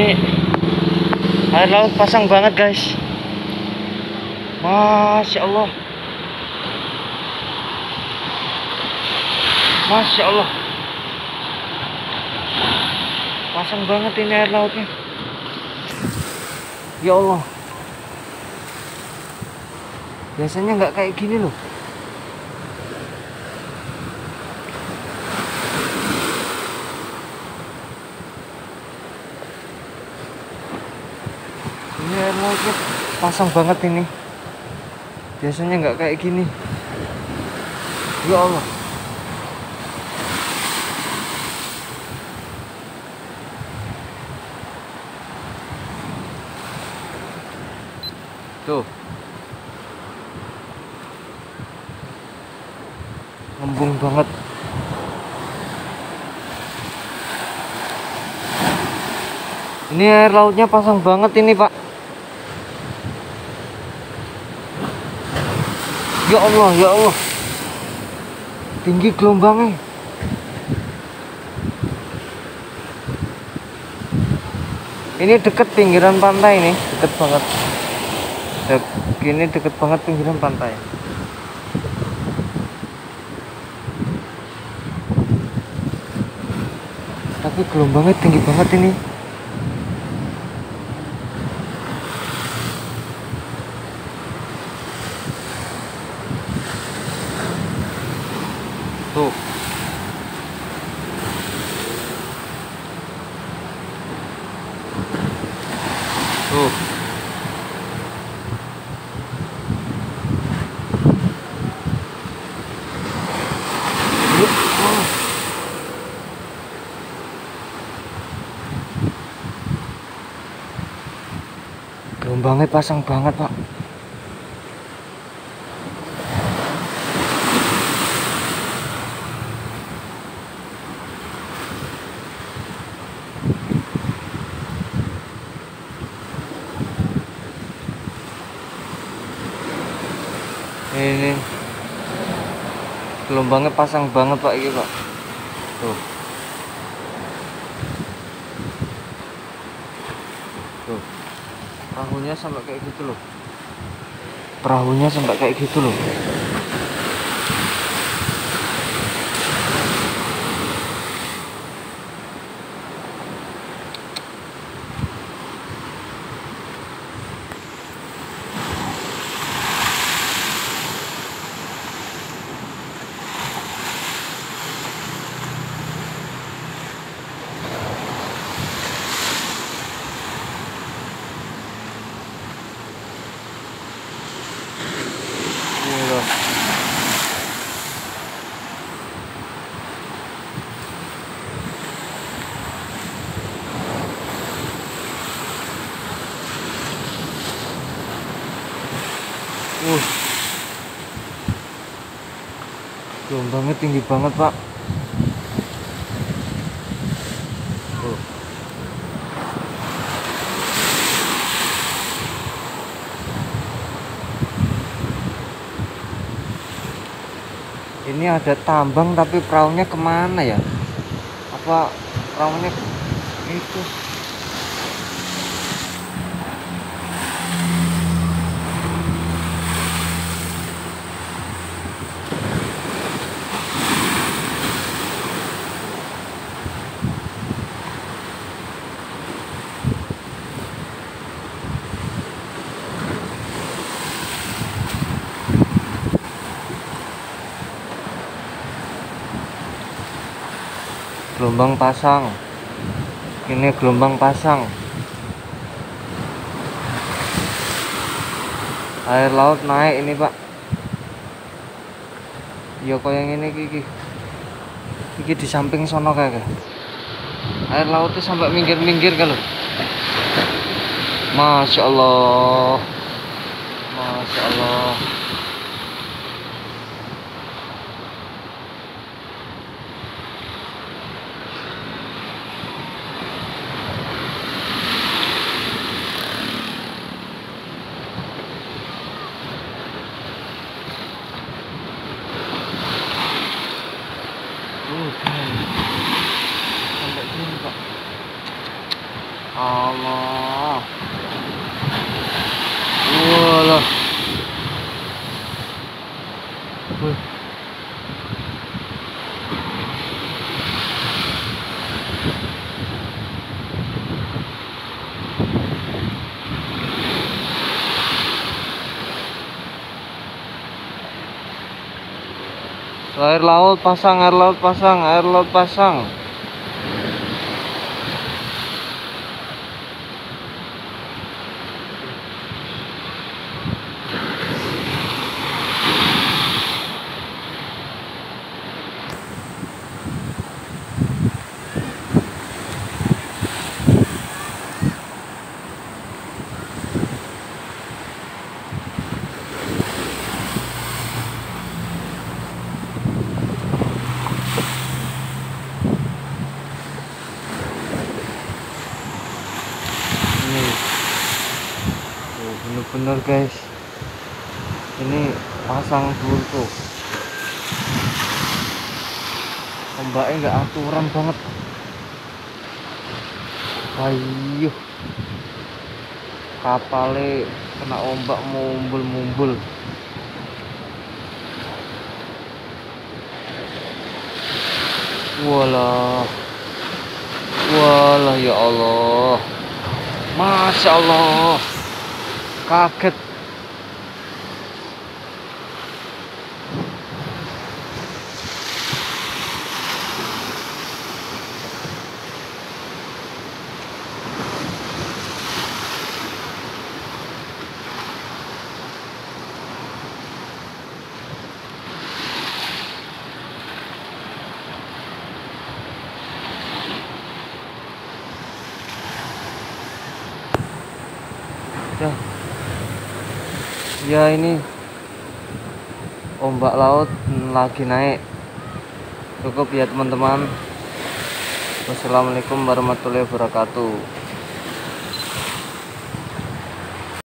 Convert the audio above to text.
ini. Air laut pasang banget guys. Masya Allah. Masya Allah. Pasang banget ini air lautnya. Ya Allah. Biasanya nggak kayak gini loh air lautnya pasang banget ini. Biasanya nggak kayak gini. Ya Allah. Tuh. Ngembung banget. Ini air lautnya pasang banget ini pak ya Allah ya Allah. Tinggi gelombangnya. Ini deket pinggiran pantai nih deket banget. Dek, ini deket banget pinggiran pantai. Tapi gelombangnya tinggi banget ini tuh tuh. Gelombangnya pasang banget, Pak. Ini gelombangnya pasang banget, Pak, ini, Pak. Tuh. Tuh. Perahunya sampai kayak gitu loh. Perahunya sampai kayak gitu loh. Ini loh. Uh. Gelombangnya tinggi banget, Pak. Tuh. Ini ada tambang tapi perahunya ke mana ya? Apa perahunya itu? Gelombang pasang. Ini gelombang pasang. Air laut naik ini, Pak. Ya kok yang ini Kiki. Kiki di samping sono kayak. Air lautnya sampai minggir-minggir kalau. Masya Allah. Masya Allah. Allah. Walah. Wih. air laut pasang air laut pasang air laut pasang ini bener-bener guys. Ini pasang dulu ombaknya nggak aturan banget. Ayo kapalnya kena ombak mumbul-mumbul. Walah. Walah ya Allah. Masya Allah قاكت ya ini ombak laut lagi naik. Cukup ya teman-teman. Wassalamualaikum warahmatullahi wabarakatuh